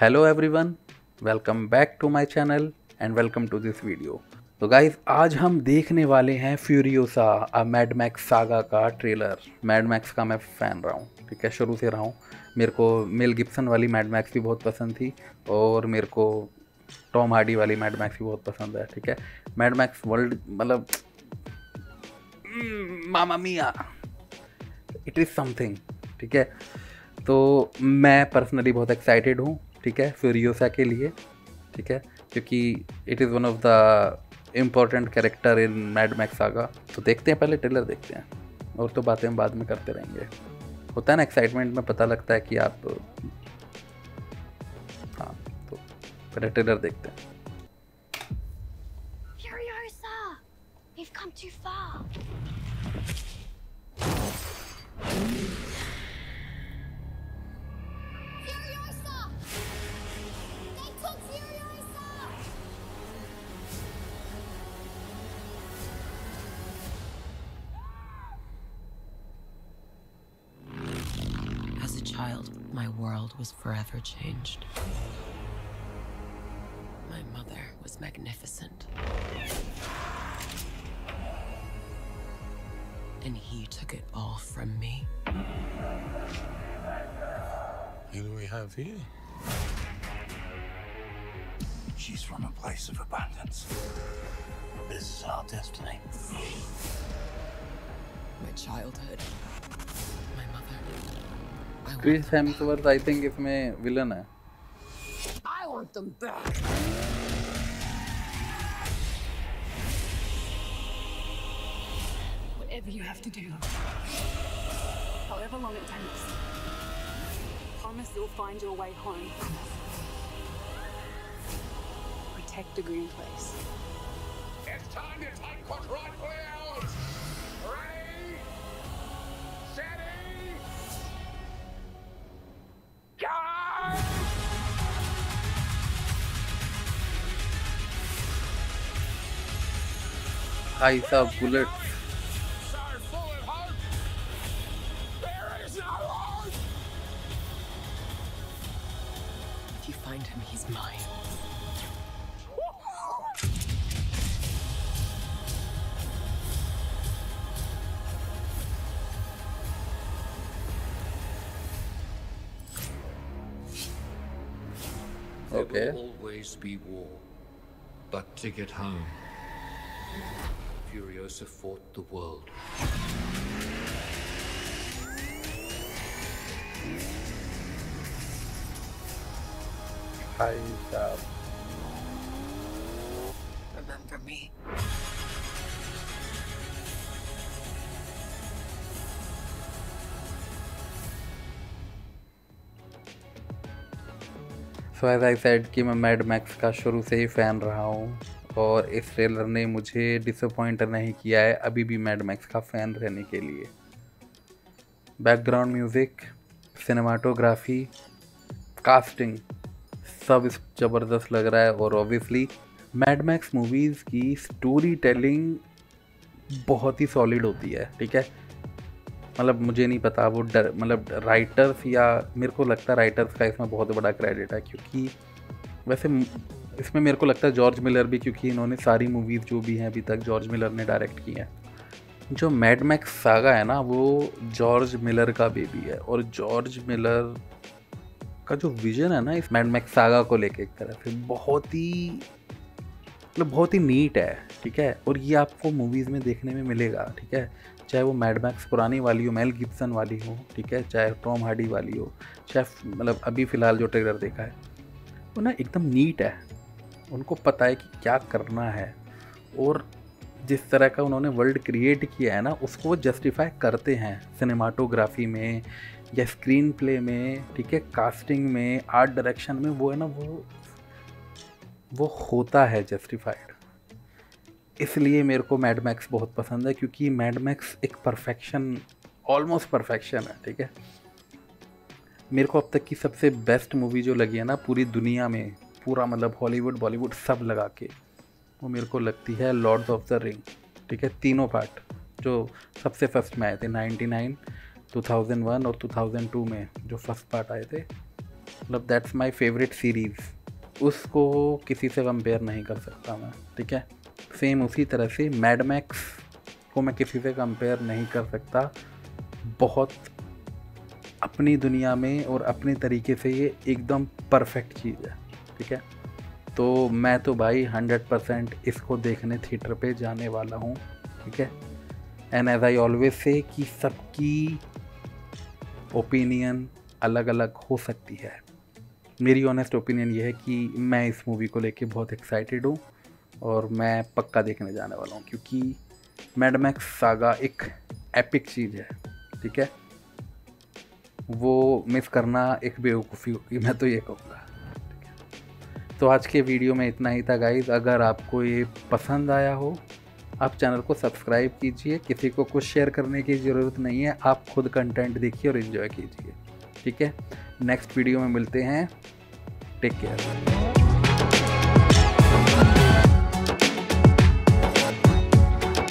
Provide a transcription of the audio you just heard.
Hello everyone welcome back to my channel and welcome to this video तो guys आज हम देखने वाले हैं Furiosa a Mad Max saga का ट्रेलर मैड मैक्स का मैं फ़ैन रहा हूँ, ठीक है? शुरू से रहा हूँ। मेरे को मेल गिब्सन वाली मैड मैक्स भी बहुत पसंद थी और मेरे को टॉम हार्डी वाली मैड मैक्स भी बहुत पसंद है, ठीक है? मैड मैक्स वर्ल्ड मतलब मामा मिया इट इज़ समथिंग ठीक है? तो मैं पर्सनली बहुत एक्साइटेड हूँ। ठीक है फ्यूरियोसा के लिए, ठीक है, क्योंकि it is one of the important character in Mad Max आगा तो देखते हैं, पहले ट्रेलर देखते हैं, और तो बातें हम बाद में करते रहेंगे। होता है ना एक्साइटमेंट में पता लगता है कि आप हाँ तो पहले ट्रेलर देखते हैं। Child, my world was forever changed. My mother was magnificent. And he took it all from me. Who do we have here? She's from a place of abundance. This is our destiny. My childhood. Chris them Hemsworth I think इसमें villain है I want them back. Whatever you have to do, however long it takes, promise you'll find your way home. Protect the green place. It's time to take is no hope! If you find him, he's mine. Okay There will always be war. But to get home, Furiosa fought the world. भाई साहब Remember me. So as I said कि मैं mad Max का शुरू से ही fan रहा हूँ और इस ट्रेलर ने मुझे डिसअपॉइंट नहीं किया है, अभी भी मैड मैक्स का फ़ैन रहने के लिए। बैकग्राउंड म्यूज़िक सिनेमाटोग्राफी कास्टिंग सब इस ज़बरदस्त लग रहा है और ऑब्वियसली मैड मैक्स मूवीज़ की स्टोरी टेलिंग बहुत ही सॉलिड होती है, ठीक है? मतलब मुझे नहीं पता वो डर मतलब राइटर्स या मेरे को लगता है राइटर्स का इसमें बहुत बड़ा क्रेडिट है, क्योंकि वैसे इसमें मेरे को लगता है जॉर्ज मिलर भी, क्योंकि इन्होंने सारी मूवीज़ जो भी हैं अभी तक जॉर्ज मिलर ने डायरेक्ट की हैं। जो मैड मैक्स सागा है ना, वो जॉर्ज मिलर का बेबी है, और जॉर्ज मिलर का जो विजन है ना इस मैड मैक्स सागा को लेके एक तरह से बहुत ही मतलब बहुत ही नीट है, ठीक है? और ये आपको मूवीज़ में देखने में मिलेगा, ठीक है? चाहे वो मैड मैक्स पुरानी वाली हो मेल गिब्सन वाली हो, ठीक है? चाहे टॉम हार्डी वाली हो, चाहे मतलब अभी फ़िलहाल जो ट्रेलर देखा है, वो ना एकदम नीट है। उनको पता है कि क्या करना है और जिस तरह का उन्होंने वर्ल्ड क्रिएट किया है ना, उसको वो जस्टिफाई करते हैं सिनेमाटोग्राफी में या स्क्रीन प्ले में, ठीक है? कास्टिंग में आर्ट डायरेक्शन में वो है ना, वो वो होता है जस्टिफाइड इसलिए मेरे को मैडमैक्स बहुत पसंद है क्योंकि मैडमैक्स एक परफेक्शन ऑलमोस्ट परफेक्शन है, ठीक है? मेरे को अब तक की सबसे बेस्ट मूवी जो लगी है ना पूरी दुनिया में पूरा मतलब हॉलीवुड बॉलीवुड सब लगा के वो मेरे को लगती है लॉर्ड्स ऑफ़ द रिंग ठीक है? तीनों पार्ट जो सबसे फ़र्स्ट में आए थे 99, 2001 और 2002 में जो फ़र्स्ट पार्ट आए थे। मतलब दैट्स माय फेवरेट सीरीज़ उसको किसी से कंपेयर नहीं कर सकता मैं ठीक है? सेम उसी तरह से मैडमैक्स को मैं किसी से कंपेयर नहीं कर सकता। बहुत अपनी दुनिया में और अपने तरीके से ये एकदम परफेक्ट चीज़ है। ठीक है। तो मैं तो भाई हंड्रेड परसेंट इसको देखने थिएटर पे जाने वाला हूँ, ठीक है। And as I always say कि सबकी ओपिनियन अलग अलग हो सकती है। मेरी ऑनेस्ट ओपिनियन ये है कि मैं इस मूवी को लेके बहुत एक्साइटेड हूँ और मैं पक्का देखने जाने वाला हूँ क्योंकि मैडमैक्स सागा एक एपिक चीज़ है, ठीक है। वो मिस करना एक बेवकूफ़ी होगी, मैं तो ये कहूँगा। तो आज के वीडियो में इतना ही था गाइज़ अगर आपको ये पसंद आया हो, आप चैनल को सब्सक्राइब कीजिए। किसी को कुछ शेयर करने की ज़रूरत नहीं है, आप खुद कंटेंट देखिए और इन्जॉय कीजिए। ठीक है? नेक्स्ट वीडियो में मिलते हैं। Take care